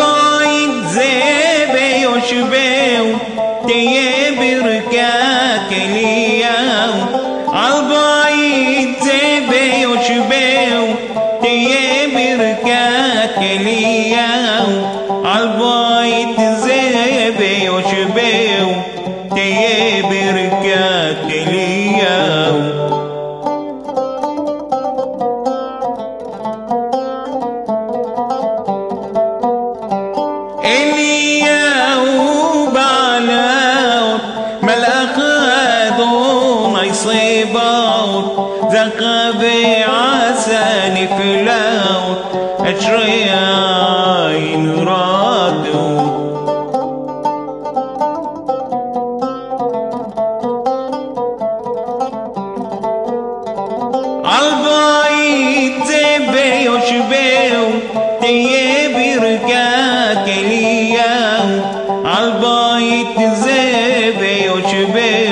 baydze zebe yoshbeu teye birka keliyau al baydze be yoshbeu teye birka keliyau al baydze be yoshbeu teye باور ذقبي عساني فلاور أشرياين رادو عالبايت زبي وشبيو تيب يرقاك لياو عالبايت زبي bem.